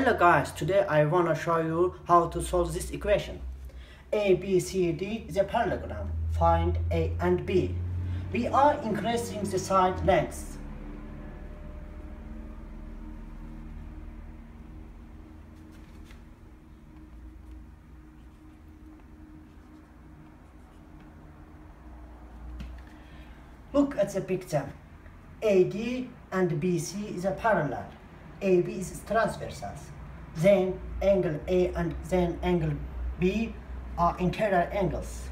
Hello guys, today I want to show you how to solve this equation. A, B, C, D is a parallelogram. Find A and B. We are increasing the side lengths. Look at the picture. AD and BC is a parallel. AB is transversals. Then angle A and then angle B are interior angles.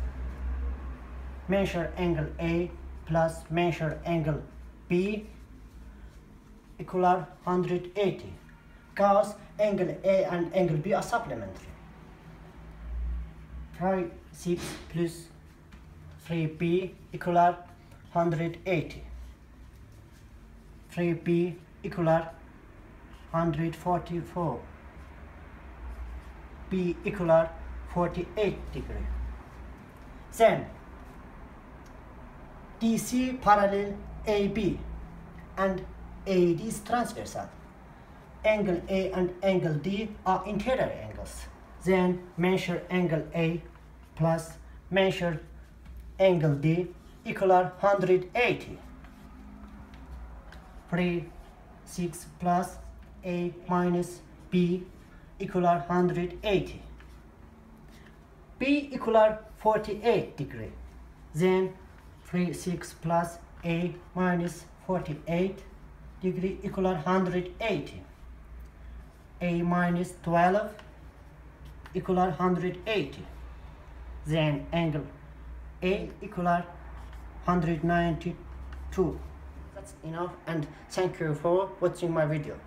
Measure angle A plus measure angle B equal 180 because angle A and angle B are supplementary. 5, 6 plus 3B equal 180. 3B equal 144. B equal 48 degree. Then DC parallel AB and AD is transversal. Angle A and angle D are interior angles. Then measure angle A plus measure angle D equal 180. 3, 6 plus A minus B equal 180. B equal 48 degree. Then 3, 6 plus A minus 48 degree equal 180. A minus 12 equal 180. Then angle A equal 192. That's enough and thank you for watching my video.